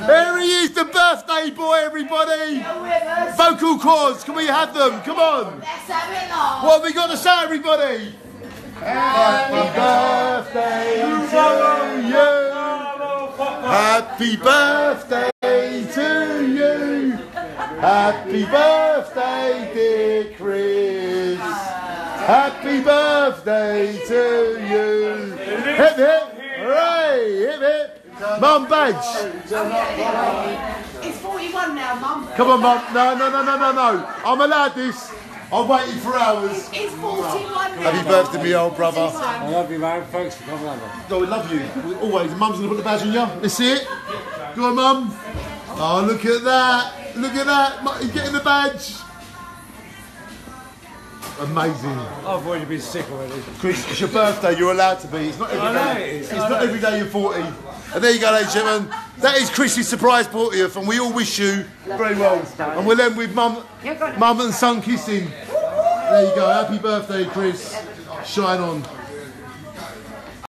birthday boy, everybody. Vocal cords, can we have them? Come on. What have we got to say, everybody? Happy birthday to you. Happy birthday to you. Happy birthday, dear Chris. Happy birthday to you. Hip hip. Hooray. Hip hip. Mum badge. It's 41 now, Mum. Come on, Mum. No, no, no, no, no, no. I'm allowed this. I've waited for hours. It's 41 now. Happy birthday, me old brother. I love you, man. Thanks for coming over. No, we love you. We, always. Mum's gonna put the badge on you. Let's see it. Go on, Mum. Oh, look at that. Look at that. Mu- He's getting the badge. Amazing. I've already been sick already. Chris, it's your birthday. You're allowed to be. It's not every I it is, It's I not know. every day you're 40. And there you go, ladies and gentlemen. That is Chris's surprise 40th, and we all wish you very well. And we'll end with Mum, Mum and son kissing. There you go. Happy birthday, Chris. Shine on.